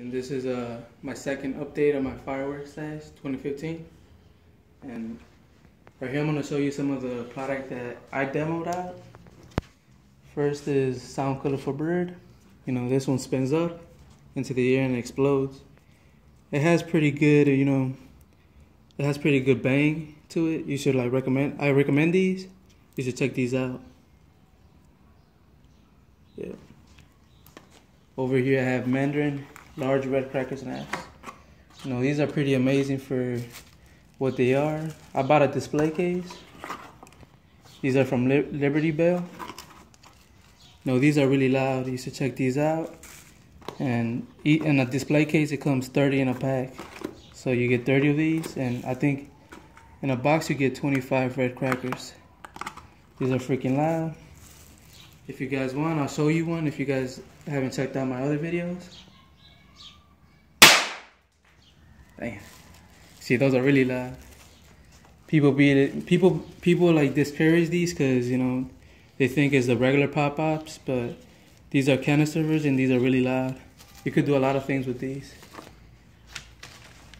And this is uh, my second update on my fireworks stash 2015. And right here I'm to show you some of the product that I demoed out. First is Sound Colorful Bird. You know, this one spins up into the air and explodes. It has pretty good, you know, it has pretty good bang to it. You should like recommend, I recommend these. You should check these out. Yeah. Over here I have Mandarin, large red crackers and apps. You know, these are pretty amazing for what they are. I bought a display case. These are from Liberty Bell. No, these are really loud. You should check these out. And in a display case, it comes 30 in a pack. So you get 30 of these, and I think in a box you get 25 red crackers. These are freaking loud. If you guys want, I'll show you one if you guys haven't checked out my other videos. Damn. See, those are really loud. People be it. people people like disparage these because you know they think it's the regular pop pops, but these are canisters and these are really loud. You could do a lot of things with these.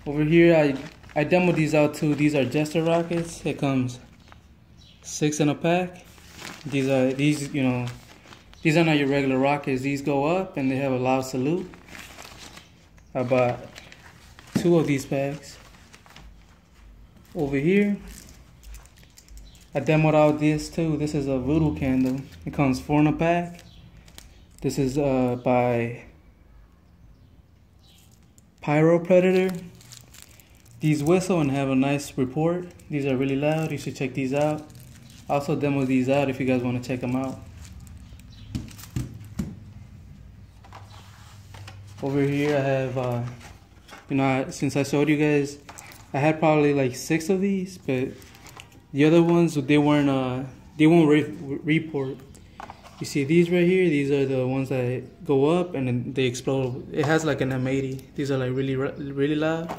Over here, I I demoed these out too. These are Jester rockets. It comes six in a pack. These are these you know these are not your regular rockets. These go up and they have a loud salute. I bought two of these bags Over here, I demoed out this too. This is a voodoo candle. It comes four in a pack. This is uh, by Pyro Predator. These whistle and have a nice report. These are really loud. You should check these out. also demo these out if you guys want to check them out. Over here I have, uh, you know, since I showed you guys, I had probably like six of these, but the other ones they weren't, uh, they won't re report. You see these right here, these are the ones that go up and then they explode. It has like an M80. These are like really, really loud.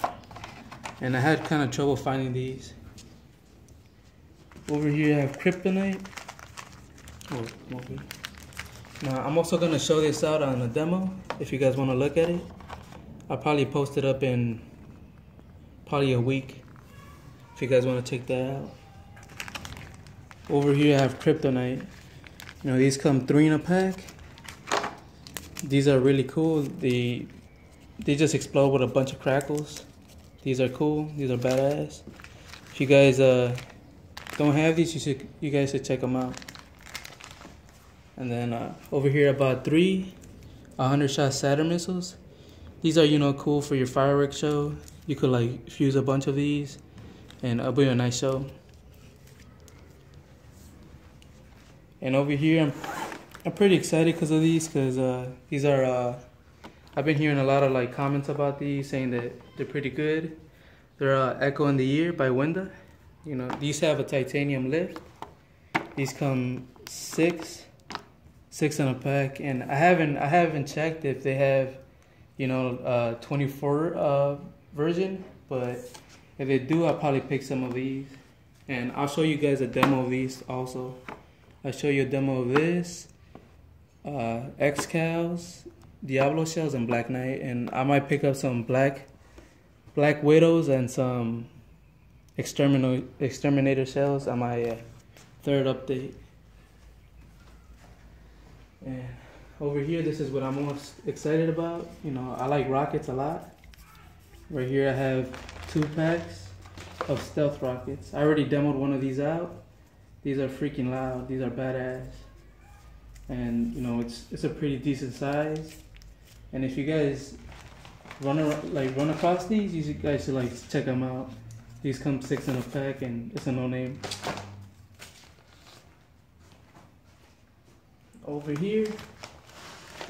And I had kind of trouble finding these. Over here I have Kryptonite. Oh, okay. Now I'm also gonna show this out on a demo if you guys wanna look at it. I'll probably post it up in probably a week if you guys wanna check that out. Over here I have Kryptonite. You know, these come three in a pack. These are really cool. They, they just explode with a bunch of crackles. These are cool. These are badass. If you guys uh, don't have these, you should you guys should check them out. And then uh, over here I bought three 100 shot Saturn missiles. These are, you know, cool for your fireworks show. You could like fuse a bunch of these and it'll be a nice show. And over here, I'm, I'm pretty excited because of these because uh, these are, uh, I've been hearing a lot of like comments about these saying that they're pretty good. They're uh, Echo in the Ear by Winda. You know, these have a titanium lift. These come six six in a pack, and I haven't I haven't checked if they have, you know, uh, 24 uh, version, but if they do, I'll probably pick some of these, and I'll show you guys a demo of these also. I'll show you a demo of this, uh, X cows, Diablo shells, and Black Knight, and I might pick up some black, Black Widows and some exterminator exterminator shells on my uh, third update. And over here, this is what I'm most excited about. You know, I like rockets a lot. Right here, I have two packs of stealth rockets. I already demoed one of these out. These are freaking loud. These are badass. And you know, it's it's a pretty decent size. And if you guys run around, like run across these, you guys should like check them out. These come six in a pack, and it's a no name. over here,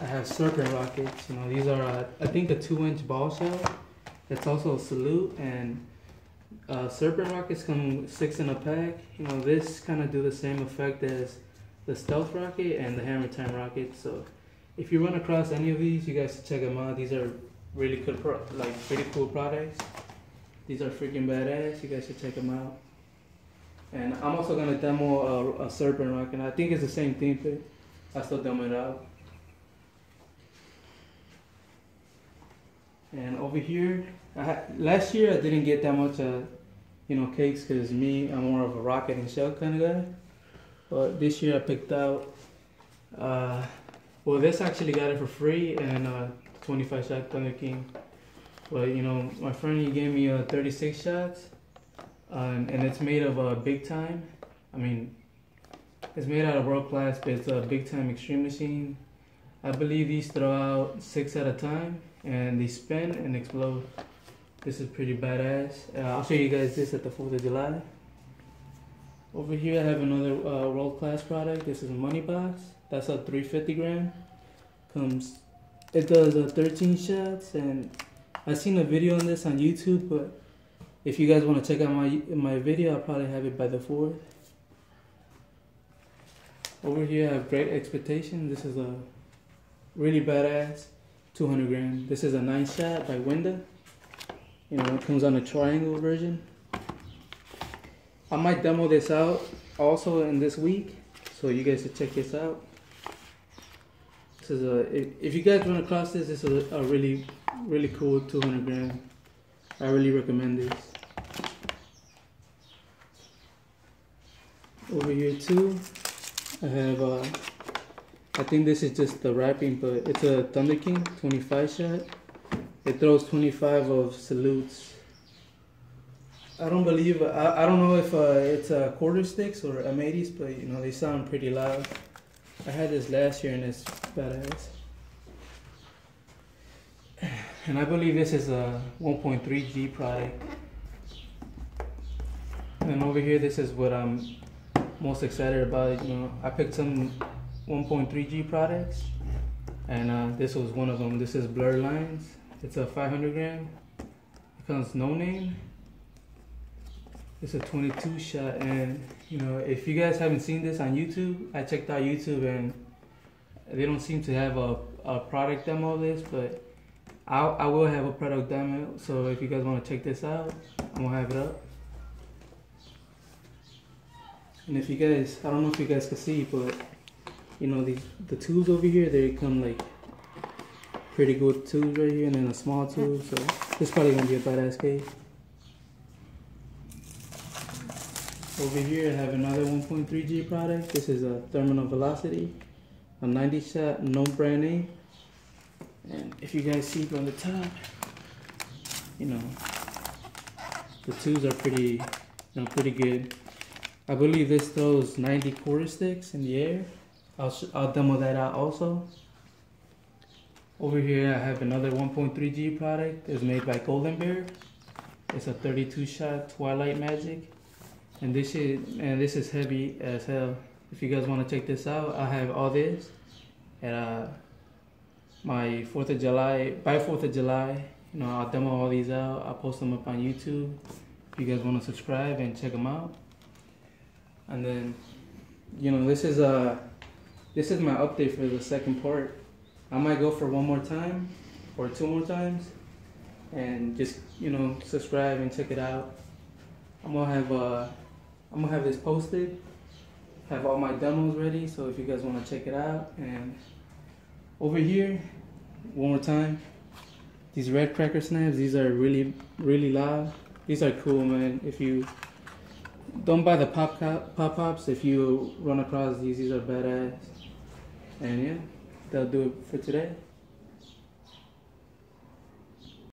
I have serpent rockets. You know, these are, uh, I think, a two inch ball shell. It's also a salute and uh, serpent rockets come six in a pack. You know, this kind of do the same effect as the stealth rocket and the hammer time rocket. So if you run across any of these, you guys should check them out. These are really good, pro- like pretty cool products. These are freaking badass. You guys should check them out. And I'm also gonna demo a, a serpent rocket. I think it's the same thing, but I still demo it out. And over here, last year I didn't get that much, uh, you know, cakes because me, I'm more of a rocket and shell kind of guy. But this year I picked out, uh, well, this actually got it for free and uh, 25 shot Thunder King. But you know, my friend he gave me uh, 36 shots, uh, and, it's made of uh, big time. I mean, it's made out of world class, but it's a big time extreme machine. I believe these throw out six at a time, and they spin and explode. This is pretty badass. Uh, I'll show you guys this at the 4th of July. Over here I have another uh, world class product. This is a money box. That's a 350 gram. Comes, it does uh, 13 shots and I've seen a video on this on YouTube, but if you guys want to check out my my video, I'll probably have it by the 4th. Over here I have Great Expectation. This is a really badass 200 gram. This is a 9 shot by Winda. You know, it comes on a triangle version. I might demo this out also in this week, so you guys should check this out. This is a if, if you guys run across this, this is a, a really really cool 200 gram. I really recommend this. Over here too, I have uh, I think this is just the wrapping, but it's a Thunder King 25 shot. It throws 25 of salutes. I don't believe, I, I don't know if uh, it's uh, quarter sticks or M80s, but you know, they sound pretty loud. I had this last year and it's badass. And I believe this is a 1.3G product. And over here, this is what I'm most excited about. You know, I picked some 1.3G products, and uh, this was one of them. This is Blur Lines. It's a 500 gram. It comes no name. It's a 22 shot, and you know, if you guys haven't seen this on YouTube, I checked out YouTube, and they don't seem to have a, a product demo of this, but I I will have a product demo. So if you guys want to check this out, I'm gonna have it up. And if you guys, I don't know if you guys can see, but you know the the tools over here, they come like pretty good tools right here, and then a small tool. Mm-hmm. So this is probably gonna be a badass case. Over here, I have another 1.3G product. This is a Terminal Velocity, a 90 shot, no brand name. And if you guys see from the top, you know, the twos are pretty, you know, pretty good. I believe this throws 90 quarter sticks in the air. I'll, I'll demo that out also. Over here I have another 1.3G product. It's made by Golden Bear. It's a 32 shot Twilight Magic. And this is and this is heavy as hell. If you guys want to check this out, I have all this at uh, my 4th of July, by 4th of July. You know, I'll demo all these out. I'll post them up on YouTube. If you guys want to subscribe and check them out. And then, you know, this is a, uh, this is my update for the second part. I might go for one more time or two more times and just, you know, subscribe and check it out. I'm gonna have uh I'm gonna have this posted, have all my demos ready, so if you guys wanna check it out. And over here, one more time, these red cracker snaps, these are really, really loud. These are cool, man. If you don't buy the pop pop pops, if you run across these, these are badass. And yeah, that'll do it for today.